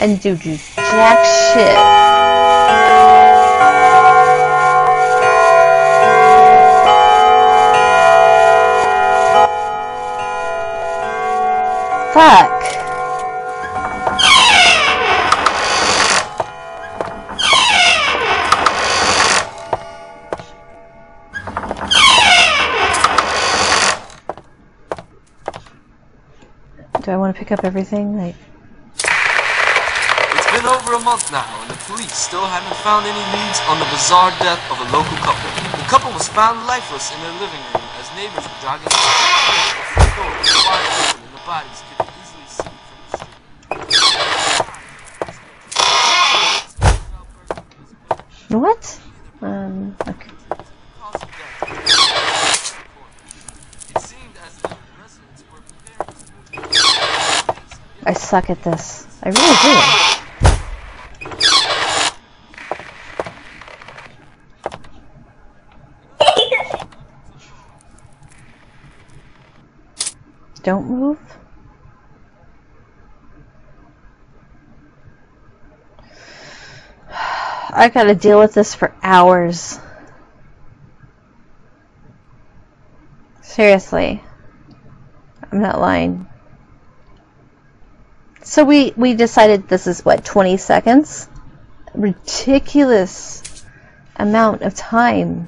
and do jack shit. Fuck. Do I want to pick up everything? Like, It's been over a month now, and the police still haven't found any leads on the bizarre death of a local couple. The couple was found lifeless in their living room as neighbors were jogging. The front door was wide open, and the bodies could be easily seen from the street. what? Um, okay. Cause of death. It seemed as though residents were preparing to move I suck at this. I really do. Don't move. I gotta deal with this for hours. Seriously. I'm not lying. So we, we decided this is what, 20 seconds? Ridiculous amount of time.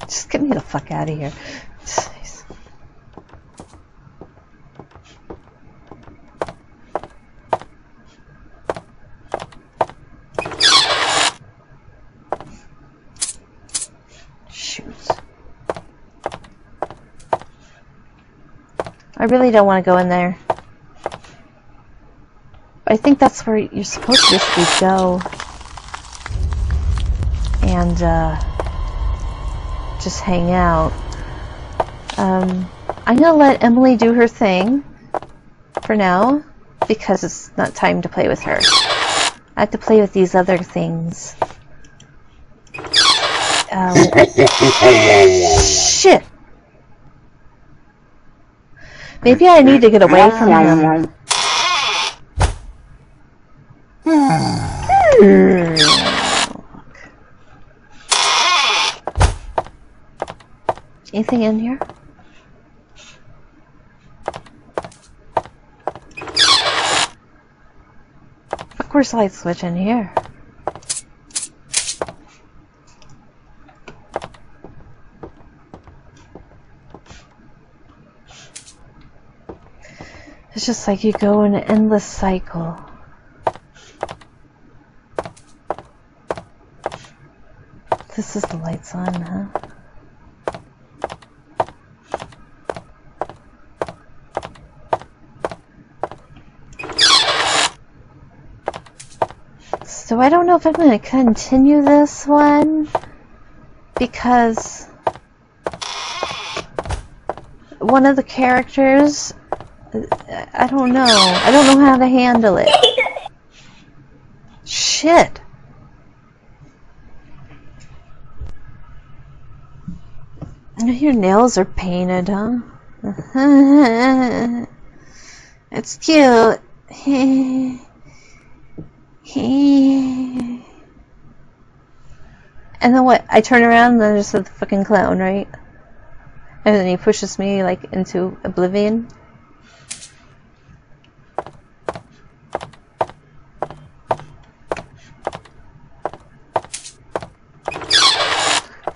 Just get me the fuck out of here. Jeez. Shoot. I really don't want to go in there. I think that's where you're supposed to just go and uh, just hang out. Um, I'm gonna let Emily do her thing for now because it's not time to play with her. I have to play with these other things. Um, shit. Maybe I need to get away from him. Anything in here? Of course, light switch in here. It's just like you go in an endless cycle. This is the lights on, huh? So I don't know if I'm going to continue this one because one of the characters, I don't know. I don't know how to handle it. Shit. Your nails are painted, huh? it's cute. and then what? I turn around and there's the fucking clown, right? And then he pushes me like into oblivion.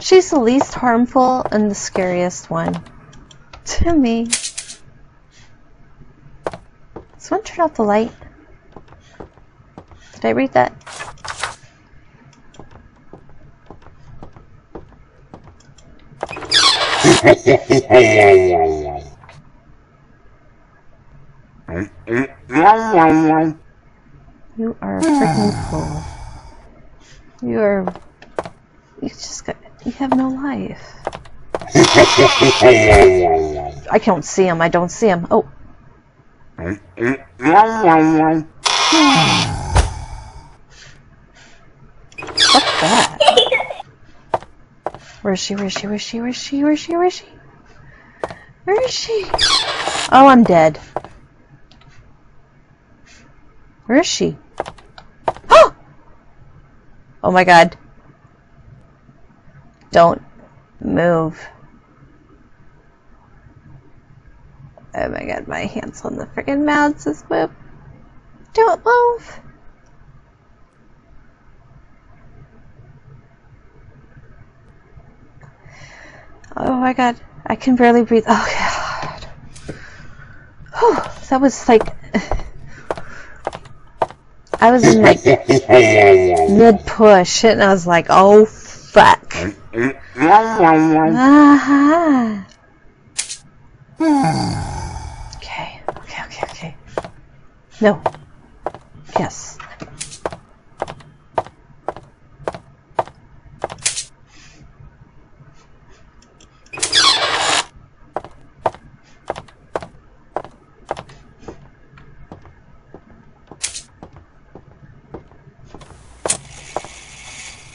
She's the least harmful and the scariest one. To me. Someone turn off the light. Did I read that? You are a freaking fool. You are. You just got. You have no life. I can't see him. I don't see him. Oh. Fuck that. Where is she? Where is she? Where is she? Where is she? Where is she? Where is she? Where is she? Oh, I'm dead. Where is she? Oh! Oh my god. Don't move. Oh my god, my hands on the freaking mouse says move. Don't move. Oh my god, I can barely breathe. Oh god. Whew, that was like. I was in like mid push and I was like, oh fuck. Uh-huh. Okay, okay, okay, okay. No. Yes.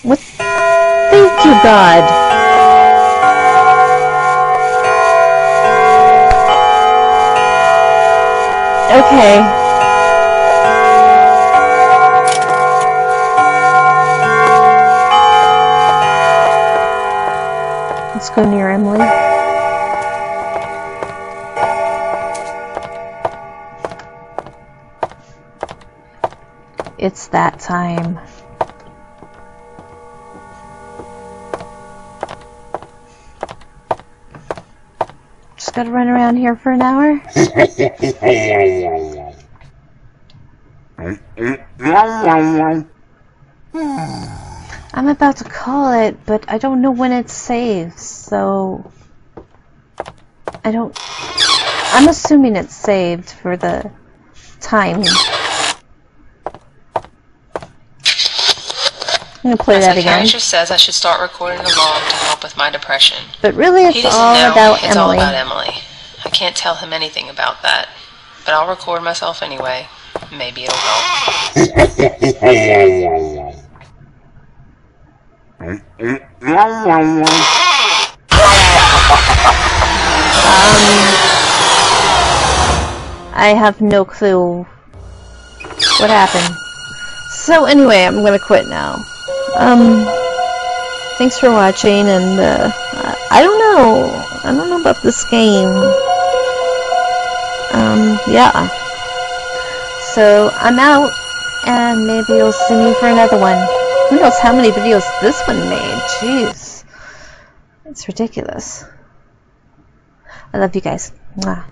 What? Thank you, God. Okay. Let's go near Emily. It's that time. Just gotta run around here for an hour. Hmm. I'm about to call it, but I don't know when it saves, so I don't. I'm assuming it's saved for the time. I'm gonna play My that again. psychiatrist says I should start recording a log to help with my depression. But really, it's all know about it's all about Emily. I can't tell him anything about that, but I'll record myself anyway. Maybe it'll help. I have no clue what happened. So anyway, I'm gonna quit now. Um, thanks for watching, and uh, I- I don't know. I don't know about this game. Um, yeah. So I'm out, and maybe you'll see me for another one. Who knows how many videos this one made? Jeez, it's ridiculous. I love you guys. Mwah.